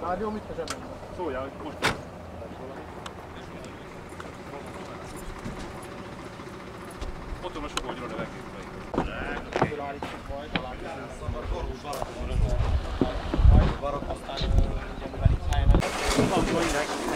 Rádió, mit a zsebemben? Szóljál, hogy most Ott van a sok magyarra levegőbe. Barakoztán, ugye mivel itt helyen